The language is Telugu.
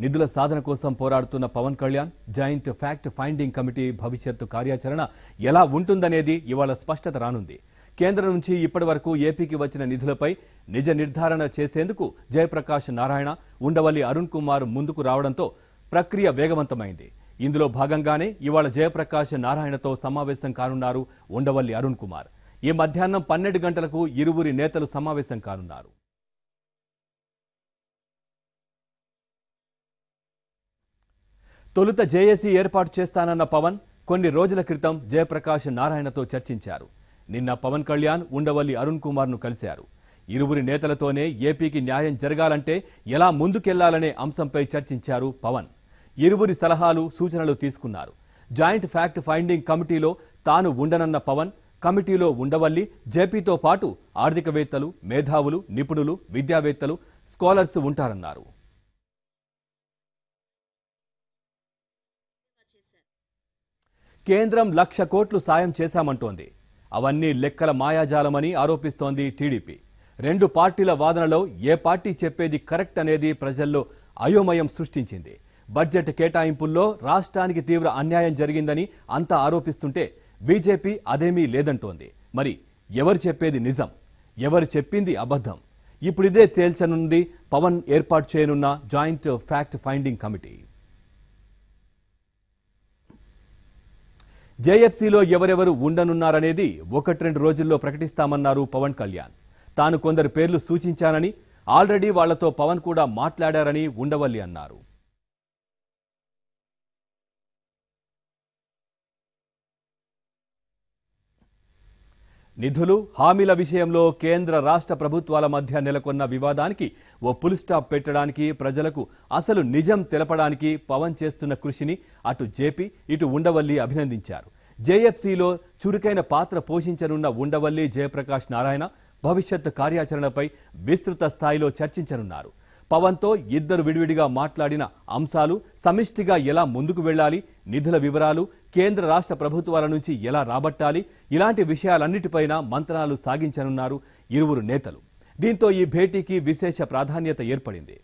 నిధుల సాధన కోసం పోరాడుతున్న Pawan Kalyan joint fact finding committee భవిష్యత్తు కార్యాచరణ ఎలా ఉంటుందనేది ఇవాళ స్పష్టత రానుంది. కేంద్రం నుంచి ఇప్పటి వరకు ఏపీకి వచ్చిన నిధులపై నిజ నిర్ధారణ చేసేందుకు జయప్రకాష్ నారాయణ ఉండవల్లి అరుణ్ కుమార్ ముందుకు రావడంతో ప్రక్రియ వేగవంతమైంది. ఇందులో భాగంగానే ఇవాళ జయప్రకాష్ నారాయణతో సమావేశం కానున్నారు ఉండవల్లి అరుణ్ కుమార్. ఈ మధ్యాహ్నం పన్నెండు గంటలకు ఇరువురి నేతలు సమావేశం కానున్నారు. తొలుత జేఏసీ ఏర్పాటు చేస్తానన్న పవన్ కొన్ని రోజుల క్రితం జయప్రకాష్ నారాయణతో చర్చించారు. నిన్న పవన్ కళ్యాణ్ ఉండవల్లి అరుణ్ కుమార్ను కలిశారు. ఇరువురి నేతలతోనే ఏపీకి న్యాయం జరగాలంటే ఎలా ముందుకెళ్ళాలనే అంశంపై చర్చించారు పవన్. ఇరువురి సలహాలు సూచనలు తీసుకున్నారు. జాయింట్ ఫ్యాక్ట్ ఫైండింగ్ కమిటీలో తాను ఉండనన్న పవన్ కమిటీలో ఉండవల్లి జేపీతో పాటు ఆర్థికవేత్తలు మేధావులు నిపుణులు విద్యావేత్తలు స్కాలర్స్ ఉంటారన్నారు. కేంద్రం లక్ష కోట్లు సాయం చేశామంటోంది. అవన్నీ లెక్కల మాయాజాలమని ఆరోపిస్తోంది టీడీపీ. రెండు పార్టీల వాదనలో ఏ పార్టీ చెప్పేది కరెక్ట్ అనేది ప్రజల్లో అయోమయం సృష్టించింది. బడ్జెట్ కేటాయింపుల్లో రాష్ట్రానికి తీవ్ర అన్యాయం జరిగిందని అంతా ఆరోపిస్తుంటే బీజేపీ అదేమీ లేదంటోంది. మరి ఎవరు చెప్పేది నిజం? ఎవరు చెప్పింది అబద్ధం? ఇప్పుడిదే తేల్చనుంది పవన్ ఏర్పాటు చేయనున్న జాయింట్ ఫ్యాక్ట్ ఫైండింగ్ కమిటీ. జేఎఫ్సీలో ఎవరెవరు ఉండనున్నారనేది ఒకటి రెండు రోజుల్లో ప్రకటిస్తామన్నారు పవన్ కళ్యాణ్. తాను కొందరు పేర్లు సూచించానని ఆల్రెడీ వాళ్ళతో పవన్ కూడా మాట్లాడారని ఉండవల్లి అన్నారు. నిధులు హామీల విషయంలో కేంద్ర రాష్ట్ర ప్రభుత్వాల మధ్య నెలకొన్న వివాదానికి ఓ పుల్ స్టాప్ పెట్టడానికి ప్రజలకు అసలు నిజం తెలపడానికి పవన్ చేస్తున్న కృషిని అటు జేపీ ఇటు ఉండవల్లి అభినందించారు. జేఎఫ్సీలో చురుకైన పాత్ర పోషించనున్న ఉండవల్లి జయప్రకాష్ నారాయణ భవిష్యత్ కార్యాచరణపై విస్తృత స్థాయిలో చర్చించనున్నారు. పవన్తో ఇద్దరు విడివిడిగా మాట్లాడిన అంశాలు సమిష్టిగా ఎలా ముందుకు వెళ్ళాలి నిధుల వివరాలు కేంద్ర రాష్ట్ర ప్రభుత్వాల నుంచి ఎలా రాబట్టాలి ఇలాంటి విషయాలన్నిటిపైన మంత్రాలు సాగించనున్నారు ఇరువురు నేతలు. దీంతో ఈ భేటీకి విశేష ప్రాధాన్యత ఏర్పడింది.